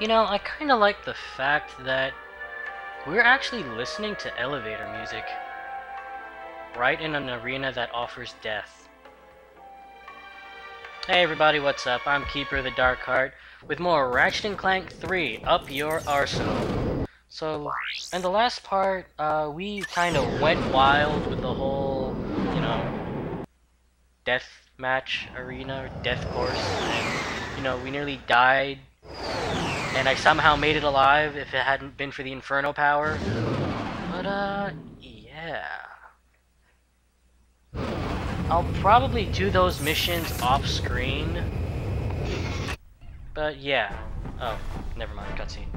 You know, I kind of like the fact that we're actually listening to elevator music right in an arena that offers death. Hey everybody, what's up? I'm Keeper of the Dark Heart with more Ratchet & Clank 3, Up Your Arsenal. So, in the last part, uh, we kind of went wild with the whole, you know, death match arena, death course, and, you know, we nearly died and I somehow made it alive if it hadn't been for the Inferno power. But, uh, yeah. I'll probably do those missions off screen. But, yeah. Oh, never mind, cutscene.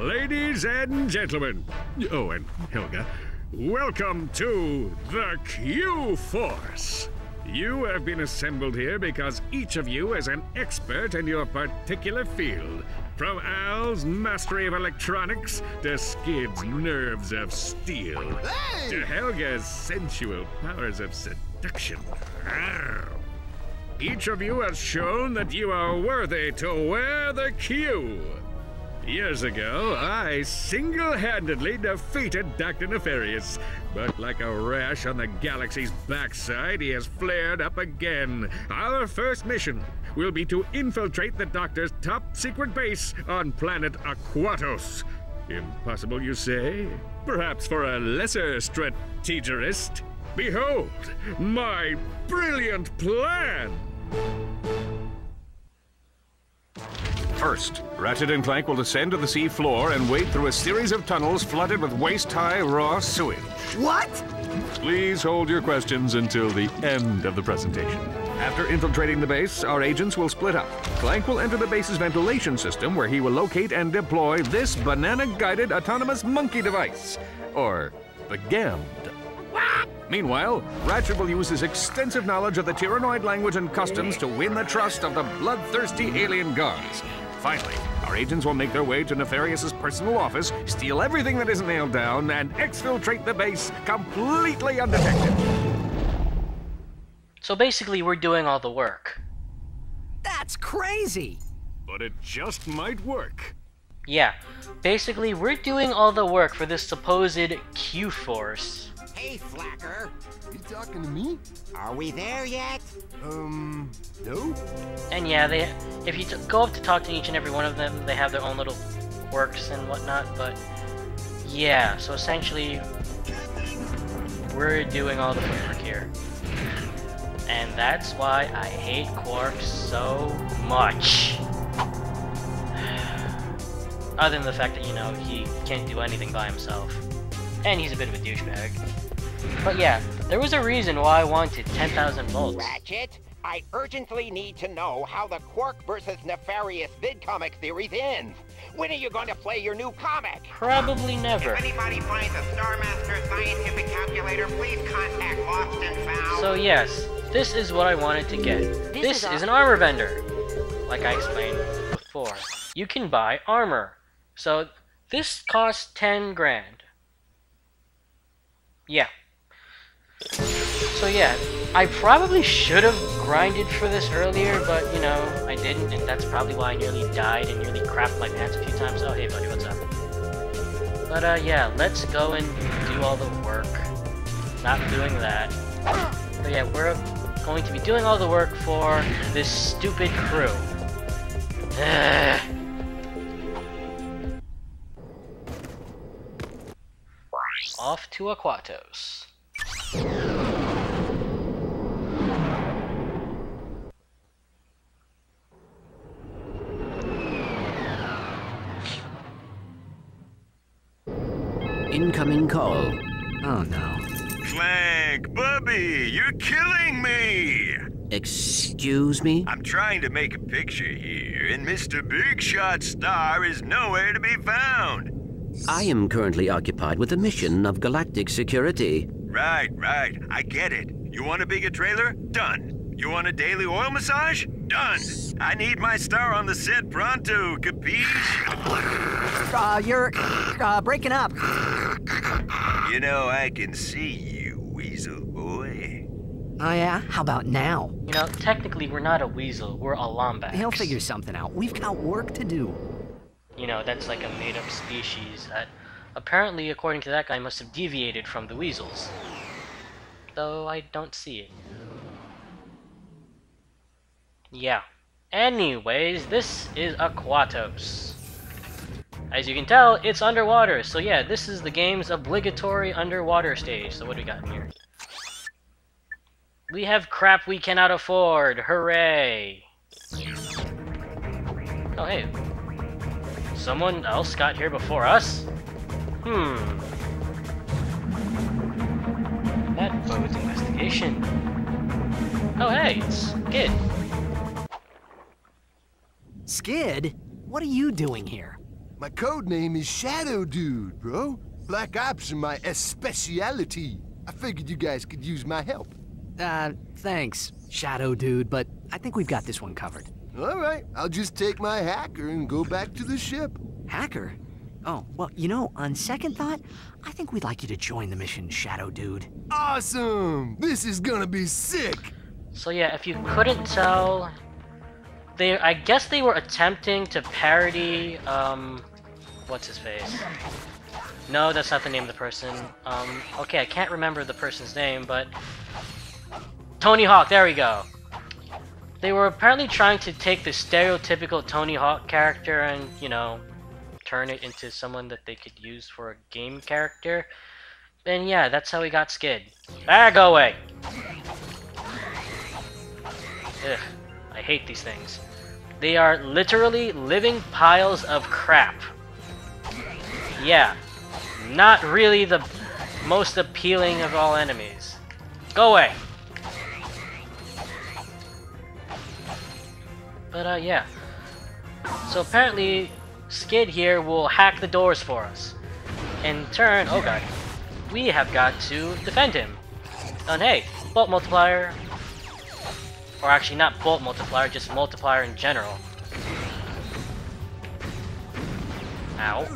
Ladies and gentlemen, oh, and Helga, welcome to the Q Force. You have been assembled here because each of you is an expert in your particular field. From Al's mastery of electronics to Skidd's nerves of steel Hey! to Helga's sensual powers of seduction. Each of you has shown that you are worthy to wear the Q. Years ago, I single-handedly defeated Dr. Nefarious, but like a rash on the galaxy's backside, he has flared up again. Our first mission will be to infiltrate the Doctor's top-secret base on planet Aquatos. Impossible, you say? Perhaps for a lesser strategist. Behold, my brilliant plan! First, Ratchet and Clank will descend to the sea floor and wade through a series of tunnels flooded with waist-high raw sewage. What? Please hold your questions until the end of the presentation. After infiltrating the base, our agents will split up. Clank will enter the base's ventilation system where he will locate and deploy this banana-guided autonomous monkey device, or the GAMD. Meanwhile, Ratchet will use his extensive knowledge of the Tyhrranoid language and customs to win the trust of the bloodthirsty alien guards. Finally, our agents will make their way to Nefarious's personal office, steal everything that isn't nailed down, and exfiltrate the base completely undetected. So basically, we're doing all the work. That's crazy. But it just might work. Yeah, basically, we're doing all the work for this supposed Q-Force. Hey, Flacker. You talking to me? Are we there yet? Um, no. And yeah, they if you t go up to talk to each and every one of them, they have their own little quirks and whatnot. But yeah, so essentially, we're doing all the footwork here, and that's why I hate Qwark so much. Other than the fact that you know he can't do anything by himself, and he's a bit of a douchebag. But yeah, there was a reason why I wanted 10,000 volts. Ratchet, I urgently need to know how the Qwark versus Nefarious VidComic series ends. When are you going to play your new comic? Probably never. If anybody finds a Star Master scientific calculator, please contact Lost and Found. So yes, this is what I wanted to get. This, is, an armor vendor. Like I explained before. You can buy armor. So this costs 10 grand. Yeah. So yeah, I probably should have grinded for this earlier, but you know, I didn't, and that's probably why I nearly died and nearly crapped my pants a few times. Oh hey buddy, what's up? But uh yeah, let's go and do all the work. Not doing that. But yeah, we're going to be doing all the work for this stupid crew. Ugh. Off to Aquatos. Incoming call. Oh no. Clank, Bubby, you're killing me! Excuse me? I'm trying to make a picture here, and Mr. Big Shot Star is nowhere to be found. I am currently occupied with a mission of galactic security. Right, right, I get it. You want a bigger trailer? Done. You want a daily oil massage? Done. I need my star on the set pronto, capiche? Uh, you're uh, breaking up. You know, I can see you, weasel boy. Oh yeah? How about now? You know, technically we're not a weasel, we're a lombax. He'll figure something out. We've got work to do. You know, that's like a made-up species that apparently, according to that guy, must have deviated from the weasels. Though I don't see it. Yeah. Anyways, this is Aquatos. As you can tell, it's underwater. So yeah, this is the game's obligatory underwater stage. So what do we got here? We have crap we cannot afford. Hooray! Oh hey. Someone else got here before us? Hmm. That bodes investigation. Oh hey, it's Skidd. Skidd? What are you doing here? My code name is Shadow Dude, bro. Black Ops are my speciality. I figured you guys could use my help. Uh, thanks, Shadow Dude, but I think we've got this one covered. All right, I'll just take my hacker and go back to the ship. Hacker? Oh, well, you know, on second thought, I think we'd like you to join the mission, Shadow Dude. Awesome! This is gonna be sick! So yeah, if you couldn't tell, they I guess they were attempting to parody um what's his face? No, that's not the name of the person. Um okay, I can't remember the person's name, but Tony Hawk, there we go. They were apparently trying to take the stereotypical Tony Hawk character and, you know, turn it into someone that they could use for a game character. And yeah, that's how we got Skidd. Ah, go away! Ugh, I hate these things. They are literally living piles of crap. Yeah, not really the most appealing of all enemies. Go away! But uh, yeah. So apparently, Skidd here will hack the doors for us. In turn, oh god, we have got to defend him. And hey, bolt multiplier. Or actually not bolt multiplier, just multiplier in general. Ow.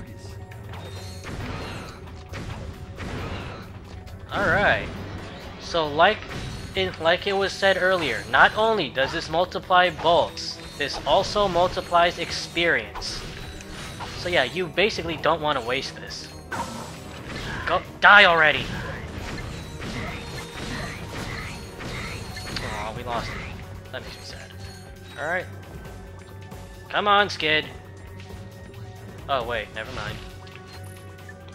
Alright. So like it, like it was said earlier, not only does this multiply bolts, this also multiplies experience. So yeah, you basically don't want to waste this. Go die already! Aw, we lost it. That makes me sad. Alright. Come on, Skidd. Oh wait, never mind.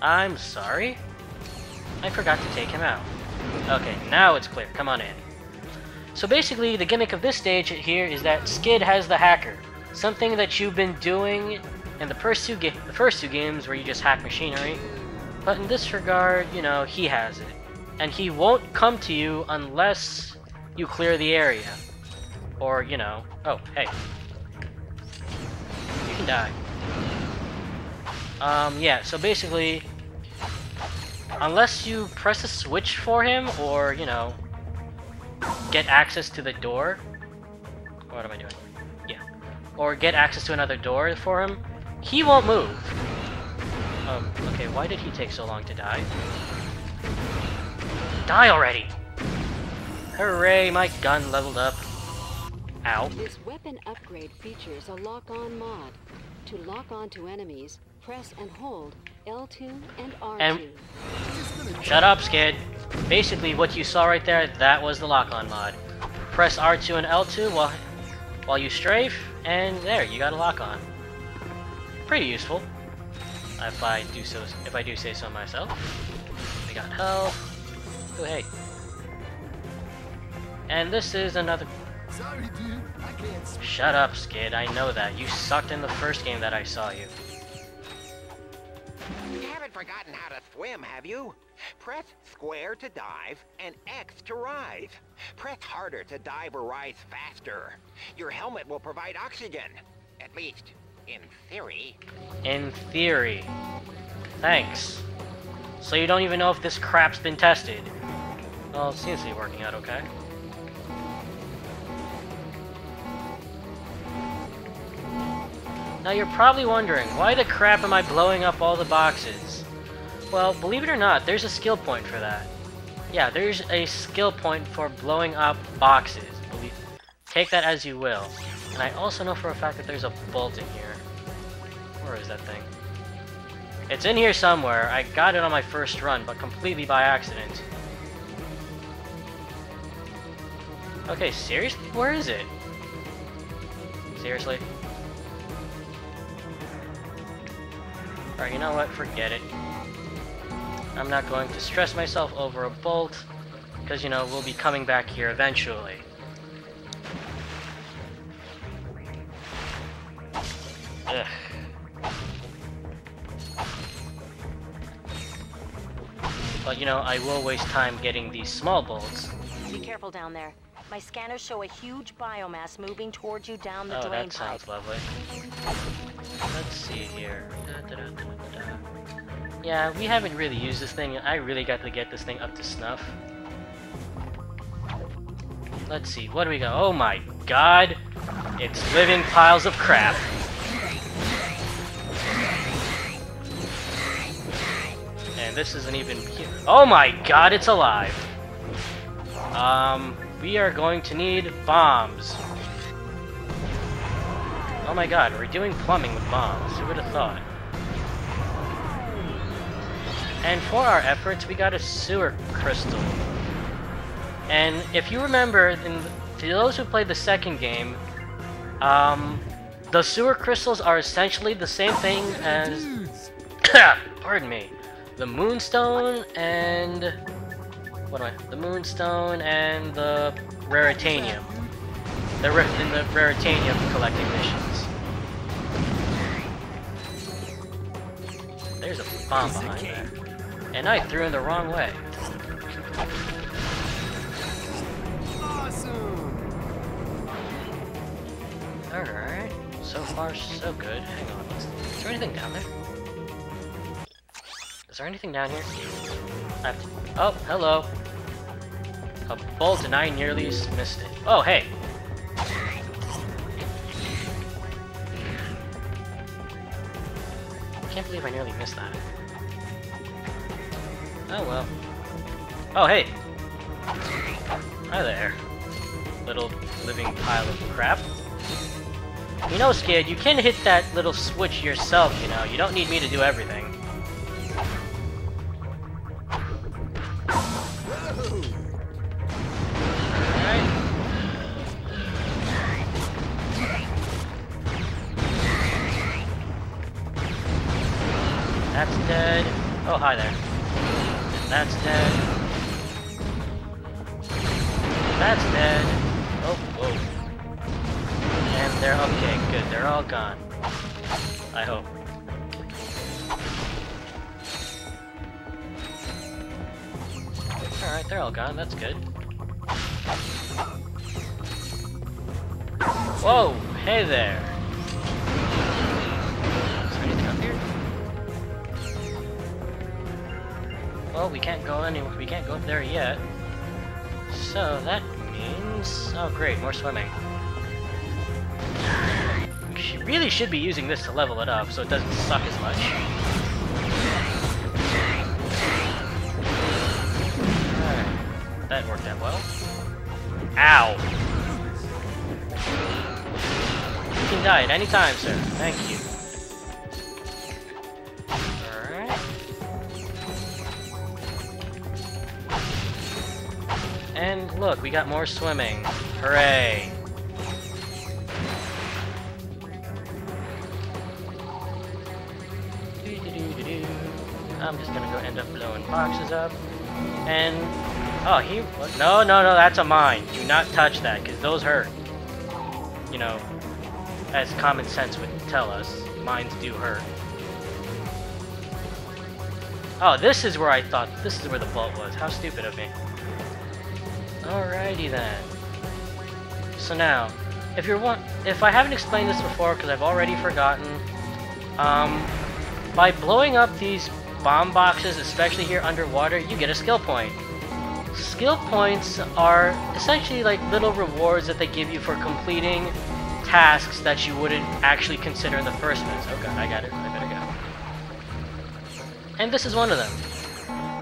I'm sorry? I forgot to take him out. Okay, now it's clear. Come on in. So basically, the gimmick of this stage here is that Skidd has the hacker. Something that you've been doing in the first two the first two games where you just hack machinery. But in this regard, you know, he has it. And he won't come to you unless you clear the area. Or, you know... Oh, hey. You can die. Um, yeah, so basically... Unless you press a switch for him, or, you know... Get access to the door... What am I doing? Yeah. Or get access to another door for him, he won't move. Um, okay, why did he take so long to die? Die already! Hooray, my gun leveled up. Ow. This weapon upgrade features a lock-on mod. To lock on to enemies, press and hold L2 and R2. And shut up, Skidd. Basically, what you saw right there, that was the lock-on mod. Press R2 and L2 while while you strafe, and there, you got a lock-on. Pretty useful, if I do so. If I do say so myself. We got health. Oh hey. And this is another Sorry, dude. I can't swim. Shut up, Skidd. I know that. You sucked in the first game that I saw you. You haven't forgotten how to swim, have you? Press square to dive and X to rise. Press harder to dive or rise faster. Your helmet will provide oxygen. At least, in theory. In theory. Thanks. So you don't even know if this crap's been tested. Well, it seems to be working out okay. Now you're probably wondering, why the crap am I blowing up all the boxes? Well, believe it or not, there's a skill point for that. Yeah, there's a skill point for blowing up boxes. Believe- Take that as you will. And I also know for a fact that there's a bolt in here. Where is that thing? It's in here somewhere. I got it on my first run, but completely by accident. Okay, seriously? Where is it? Seriously? Alright, you know what? Forget it. I'm not going to stress myself over a bolt, because, you know, we'll be coming back here eventually. Ugh. But, you know, I will waste time getting these small bolts. Be careful down there. My scanners show a huge biomass moving towards you down the Oh, drain that pipe. sounds lovely. Let's see here. Da, da, da. Yeah, we haven't really used this thing. I really got to get this thing up to snuff. Let's see, what do we got? Oh my god! It's living piles of crap. And this isn't even... Oh my god, it's alive! Um, we are going to need bombs. Oh my god, we're doing plumbing with bombs. Who would have thought? And for our efforts, we got a sewer crystal. And if you remember, in to those who played the second game, um, the sewer crystals are essentially the same thing as, pardon me, the moonstone and what am I? The moonstone and the raritanium. The in the raritanium collecting missions. There's a bomb behind there, and I threw in the wrong way. Awesome! Alright, so far so good. Hang on, is there anything down there? Is there anything down here? I have to... Oh, hello. A bolt and I nearly missed it. Oh, hey! I can't believe I nearly missed that. Oh well. Oh, hey! Hi there. Little living pile of crap. You know, Skidd, you can hit that little switch yourself, you know. You don't need me to do everything. That's dead. Oh, hi there. That's dead. That's dead. Oh, whoa. And they're okay, good. They're all gone. I hope. Alright, they're all gone. That's good. Whoa! Hey there! Well, we can't go anywhere. We can't go up there yet. So that means. Oh, great! More swimming. She really should be using this to level it up, so it doesn't suck as much. That worked out well. Ow! You can die at any time, sir. Thank you. And look, we got more swimming. Hooray! I'm just gonna go end up blowing boxes up. And oh, he no, no, no, that's a mine. Do not touch that, cause those hurt. You know, as common sense would tell us, mines do hurt. Oh, this is where I thought. This is where the vault was. How stupid of me. Alrighty then. So now, if you're one, if I haven't explained this before, because I've already forgotten, um, by blowing up these bomb boxes, especially here underwater, you get a skill point. Skill points are essentially like little rewards that they give you for completing tasks that you wouldn't actually consider in the first place. Oh god, I got it. I better go. And this is one of them.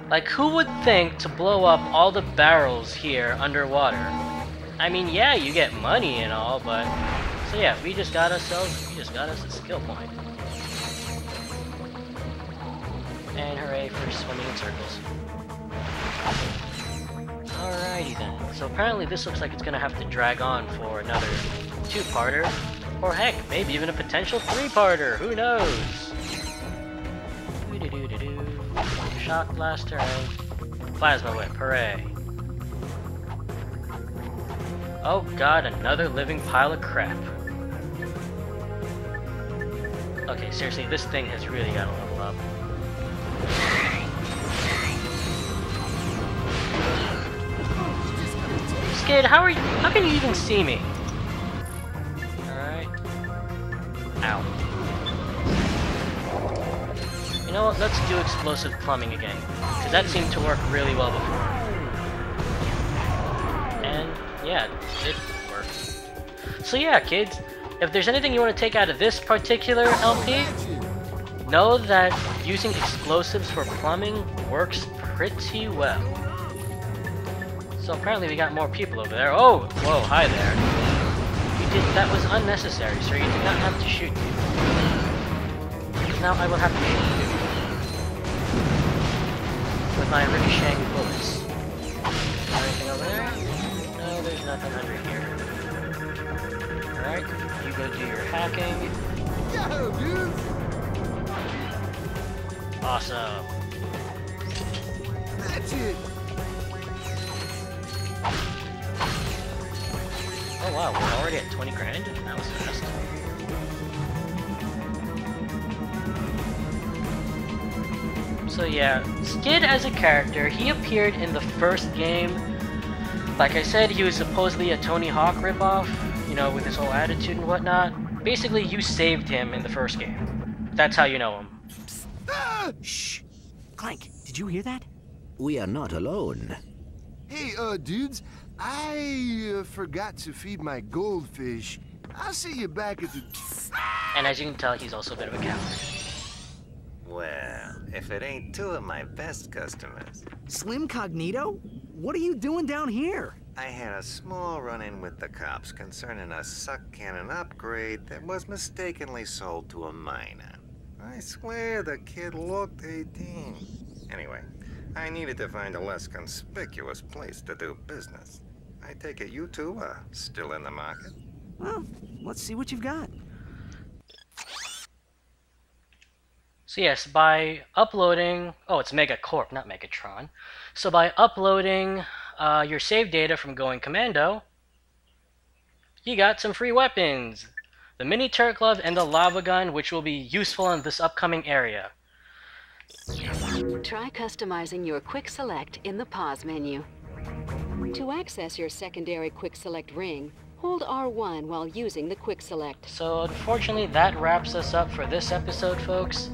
Like, who would think to blow up all the barrels here underwater? I mean, yeah, you get money and all, but... So yeah, we just got ourselves, we just got us a skill point. And hooray for swimming in circles. Alrighty then. So apparently this looks like it's gonna have to drag on for another two-parter. Or heck, maybe even a potential three-parter, who knows? Shock blaster and plasma whip, hooray. Oh god, another living pile of crap. Okay, seriously, this thing has really got to level up. Skidd, how are you? How can you even see me? Know what, let's do explosive plumbing again. Because that seemed to work really well before. And, yeah, it works. So yeah, kids, if there's anything you want to take out of this particular LP, know that using explosives for plumbing works pretty well. So apparently we got more people over there. Oh, whoa, hi there. You did, that was unnecessary, sir. You did not have to shoot me. Now I will have to shoot you. With my ricocheting bullets. Anything over there? No, there's nothing under here. Alright, you go do your hacking. Yo, dude! Awesome. That's it! Oh wow, we're already at 20 grand? That was fast. So yeah, Skidd as a character, he appeared in the first game. Like I said, he was supposedly a Tony Hawk ripoff, you know, with his whole attitude and whatnot. Basically, you saved him in the first game. That's how you know him. Shh! Clank, did you hear that? We are not alone. Hey, uh, dudes, I uh, forgot to feed my goldfish. I'll see you back at the... And as you can tell, he's also a bit of a coward. Well, if it ain't two of my best customers. Slim Cognito? What are you doing down here? I had a small run-in with the cops concerning a suck cannon upgrade that was mistakenly sold to a minor. I swear the kid looked 18. Anyway, I needed to find a less conspicuous place to do business. I take it you two are still in the market? Well, let's see what you've got. So yes, by uploading, oh, it's Megacorp, not Megatron. So by uploading uh, your save data from Going Commando, you got some free weapons. The Mini Turret Glove and the Lava Gun, which will be useful in this upcoming area. Try customizing your Quick Select in the pause menu. To access your secondary Quick Select ring, hold R1 while using the Quick Select. So unfortunately, that wraps us up for this episode, folks.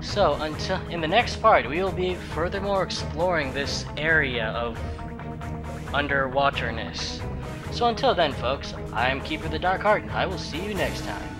So until in the next part, we will be furthermore exploring this area of underwaterness. So until then, folks, I am Keeper the Dark Heart, and I will see you next time.